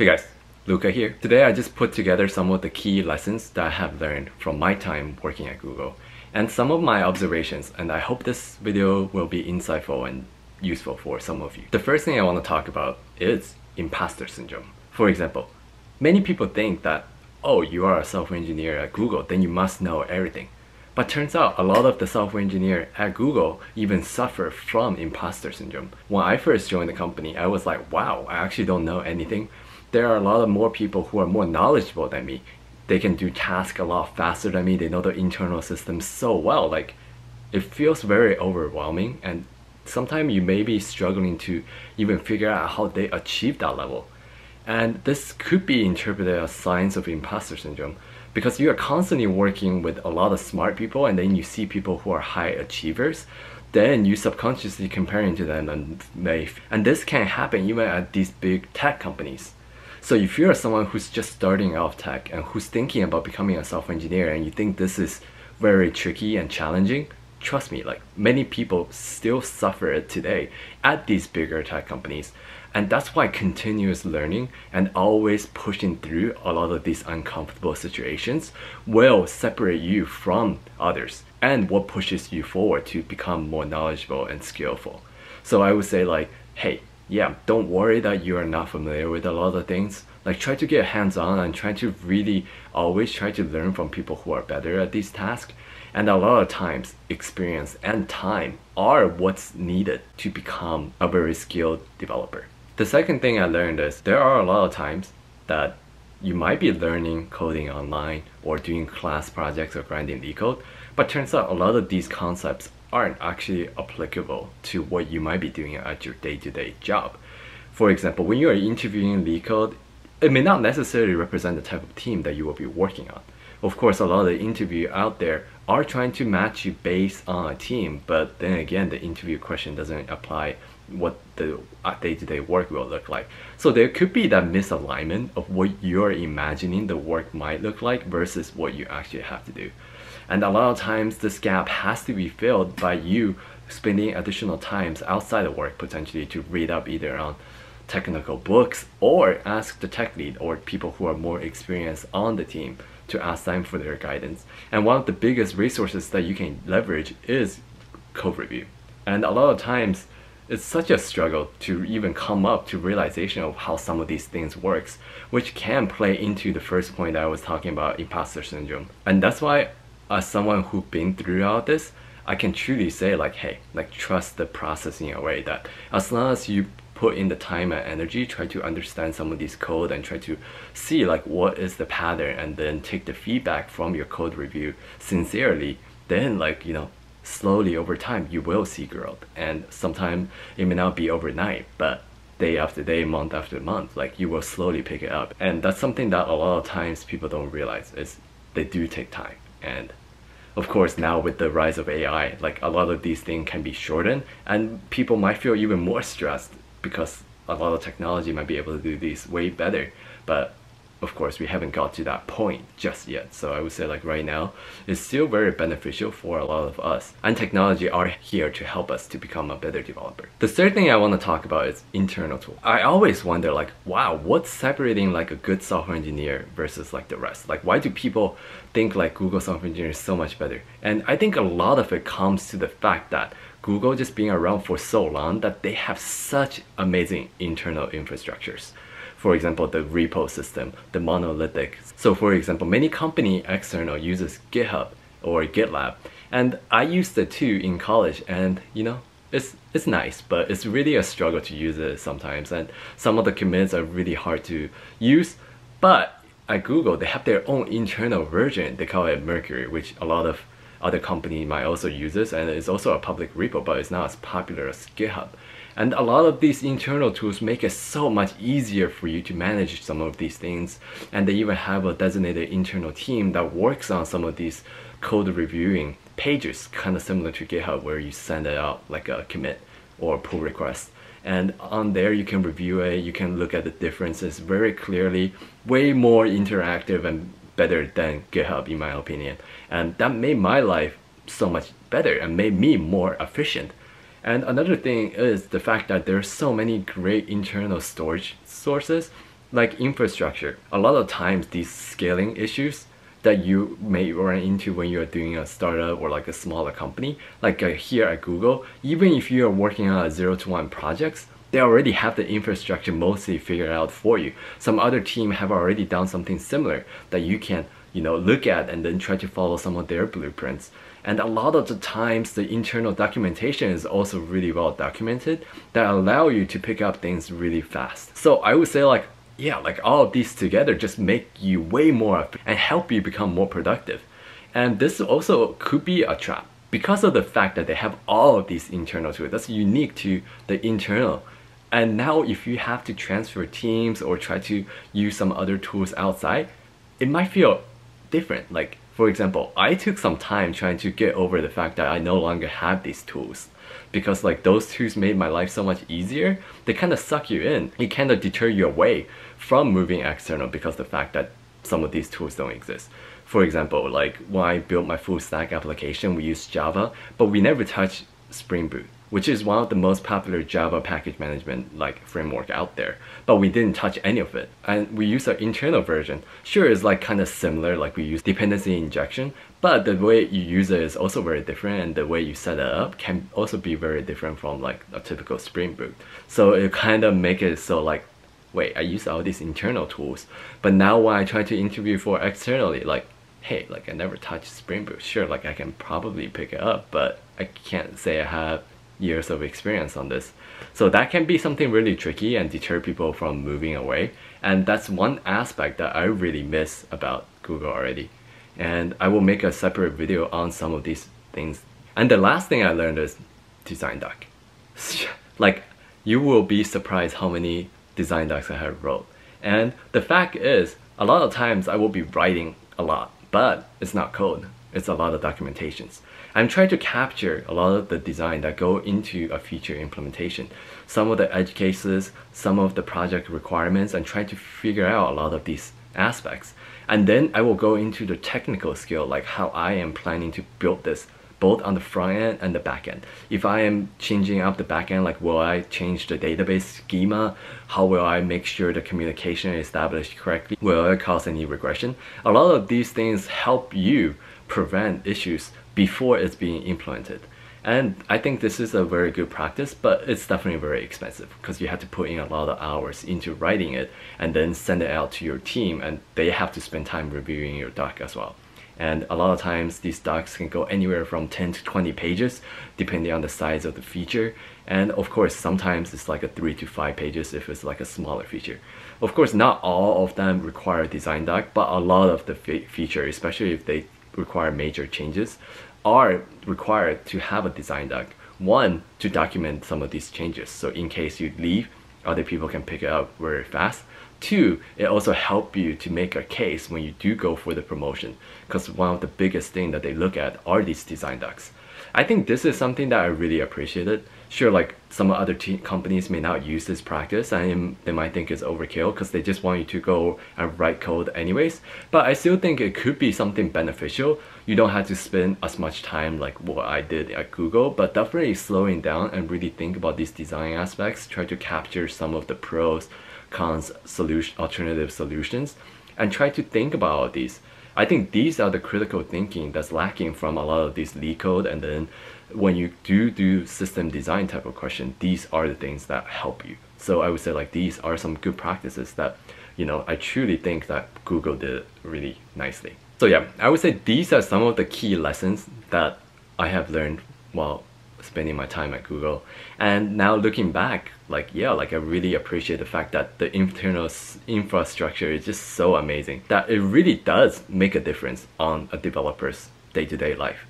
Hey guys, Luca here. Today I just put together some of the key lessons that I have learned from my time working at Google and some of my observations and I hope this video will be insightful and useful for some of you. The first thing I want to talk about is imposter syndrome. For example, many people think that, oh, you are a software engineer at Google, then you must know everything. But turns out a lot of the software engineer at Google even suffer from imposter syndrome. When I first joined the company, I was like, wow, I actually don't know anything. There are a lot of more people who are more knowledgeable than me. They can do tasks a lot faster than me. They know the internal systems so well. Like, it feels very overwhelming and sometimes you may be struggling to even figure out how they achieve that level. And this could be interpreted as signs of imposter syndrome because you are constantly working with a lot of smart people and then you see people who are high achievers then you subconsciously comparing to them and may and this can happen even at these big tech companies so if you're someone who's just starting off tech and who's thinking about becoming a software engineer and you think this is very tricky and challenging trust me like many people still suffer it today at these bigger tech companies and that's why continuous learning and always pushing through a lot of these uncomfortable situations will separate you from others and what pushes you forward to become more knowledgeable and skillful. So I would say like, hey, yeah, don't worry that you are not familiar with a lot of things. Like try to get hands-on and try to really always try to learn from people who are better at these tasks. And a lot of times, experience and time are what's needed to become a very skilled developer. The second thing I learned is there are a lot of times that you might be learning coding online or doing class projects or grinding LeetCode, but turns out a lot of these concepts aren't actually applicable to what you might be doing at your day-to-day -day job. For example, when you are interviewing LeetCode, it may not necessarily represent the type of team that you will be working on. Of course, a lot of the interview out there are trying to match you based on a team, but then again, the interview question doesn't apply what the uh, day-to-day work will look like. So there could be that misalignment of what you're imagining the work might look like versus what you actually have to do. And a lot of times this gap has to be filled by you spending additional times outside of work potentially to read up either on technical books or ask the tech lead or people who are more experienced on the team to ask them for their guidance. And one of the biggest resources that you can leverage is code review. And a lot of times it's such a struggle to even come up to realization of how some of these things works, which can play into the first point I was talking about imposter syndrome. And that's why as someone who's been through all this, I can truly say like, hey, like trust the process in a way that as long as you put in the time and energy, try to understand some of these code and try to see like what is the pattern and then take the feedback from your code review sincerely, then like, you know, slowly over time you will see growth. And sometimes it may not be overnight, but day after day, month after month, like you will slowly pick it up. And that's something that a lot of times people don't realize is they do take time. And of course now with the rise of AI, like a lot of these things can be shortened and people might feel even more stressed because a lot of technology might be able to do these way better. But of course, we haven't got to that point just yet. So I would say like right now, it's still very beneficial for a lot of us. And technology are here to help us to become a better developer. The third thing I want to talk about is internal tool. I always wonder like, wow, what's separating like a good software engineer versus like the rest? Like why do people think like Google software engineer is so much better? And I think a lot of it comes to the fact that Google just being around for so long that they have such amazing internal infrastructures. For example, the repo system, the monolithic. So for example, many company external uses GitHub or GitLab. And I used it too in college and you know, it's it's nice, but it's really a struggle to use it sometimes. And some of the commits are really hard to use. But at Google, they have their own internal version. They call it Mercurial, which a lot of other company might also use this and it's also a public repo but it's not as popular as GitHub. And a lot of these internal tools make it so much easier for you to manage some of these things. And they even have a designated internal team that works on some of these code reviewing pages, kind of similar to GitHub where you send it out like a commit or pull request. And on there you can review it, you can look at the differences very clearly, way more interactive and better than GitHub in my opinion. And that made my life so much better and made me more efficient. And another thing is the fact that there are so many great internal storage sources like infrastructure, a lot of times these scaling issues that you may run into when you're doing a startup or like a smaller company, like uh, here at Google, even if you're working on a zero to one projects, they already have the infrastructure mostly figured out for you. Some other team have already done something similar that you can, you know, look at and then try to follow some of their blueprints. And a lot of the times the internal documentation is also really well documented that allow you to pick up things really fast. So I would say like yeah, like all of these together just make you way more and help you become more productive. And this also could be a trap because of the fact that they have all of these internal tools. That's unique to the internal. And now if you have to transfer teams or try to use some other tools outside, it might feel different. Like for example, I took some time trying to get over the fact that I no longer have these tools because like those tools made my life so much easier. They kind of suck you in. It kind of deter you away from moving external because the fact that some of these tools don't exist. For example, like when I built my full stack application, we use Java, but we never touch Spring Boot, which is one of the most popular Java package management like framework out there. But we didn't touch any of it. And we use our internal version. Sure, it's like kind of similar, like we use dependency injection, but the way you use it is also very different and the way you set it up can also be very different from like a typical Spring Boot. So it kind of make it so like wait, I use all these internal tools, but now when I try to interview for externally, like, hey, like I never touched Spring Boot. Sure, like I can probably pick it up, but I can't say I have years of experience on this. So that can be something really tricky and deter people from moving away. And that's one aspect that I really miss about Google already. And I will make a separate video on some of these things. And the last thing I learned is design doc. like you will be surprised how many design docs I have wrote. And the fact is, a lot of times I will be writing a lot, but it's not code. It's a lot of documentations. I'm trying to capture a lot of the design that go into a feature implementation. Some of the edge cases, some of the project requirements, and trying to figure out a lot of these aspects. And then I will go into the technical skill, like how I am planning to build this both on the front end and the back end. If I am changing up the back end, like will I change the database schema? How will I make sure the communication is established correctly? Will it cause any regression? A lot of these things help you prevent issues before it's being implemented. And I think this is a very good practice, but it's definitely very expensive because you have to put in a lot of hours into writing it and then send it out to your team and they have to spend time reviewing your doc as well and a lot of times these docs can go anywhere from 10 to 20 pages depending on the size of the feature and of course sometimes it's like a 3 to 5 pages if it's like a smaller feature. Of course not all of them require a design doc but a lot of the fe feature especially if they require major changes are required to have a design doc. One, to document some of these changes so in case you leave other people can pick it up very fast Two, it also help you to make a case when you do go for the promotion because one of the biggest thing that they look at are these design docs. I think this is something that I really appreciated. Sure, like some other companies may not use this practice and they might think it's overkill because they just want you to go and write code anyways. But I still think it could be something beneficial. You don't have to spend as much time like what I did at Google, but definitely slowing down and really think about these design aspects, try to capture some of the pros cons, solution, alternative solutions, and try to think about all these. I think these are the critical thinking that's lacking from a lot of these LeetCode and then when you do do system design type of question, these are the things that help you. So I would say like these are some good practices that, you know, I truly think that Google did really nicely. So yeah, I would say these are some of the key lessons that I have learned while spending my time at Google. And now looking back, like yeah, like I really appreciate the fact that the internal infrastructure is just so amazing that it really does make a difference on a developer's day-to-day -day life.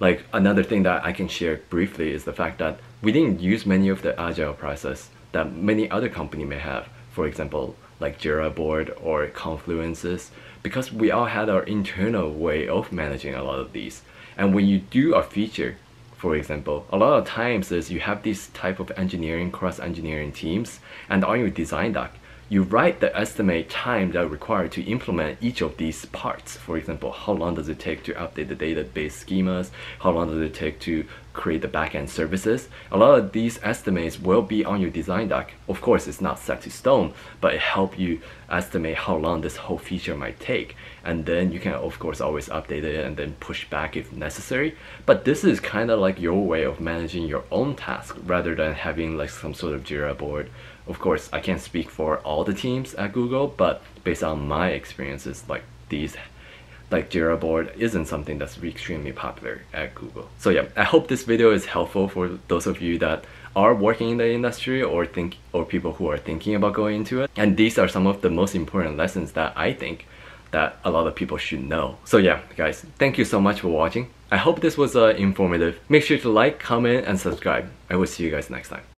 Like another thing that I can share briefly is the fact that we didn't use many of the agile process that many other company may have. For example, like Jira board or Confluences, because we all had our internal way of managing a lot of these. And when you do a feature, for example, a lot of times is you have this type of engineering, cross-engineering teams, and on your design doc, you write the estimate time that required to implement each of these parts. For example, how long does it take to update the database schemas? How long does it take to create the backend services, a lot of these estimates will be on your design doc. Of course, it's not set to stone, but it helps you estimate how long this whole feature might take. And then you can, of course, always update it and then push back if necessary. But this is kind of like your way of managing your own task rather than having like some sort of Jira board. Of course, I can't speak for all the teams at Google, but based on my experiences, like these like Jira board isn't something that's extremely popular at Google. So yeah, I hope this video is helpful for those of you that are working in the industry or think or people who are thinking about going into it. And these are some of the most important lessons that I think that a lot of people should know. So yeah, guys, thank you so much for watching. I hope this was uh, informative. Make sure to like, comment, and subscribe. I will see you guys next time.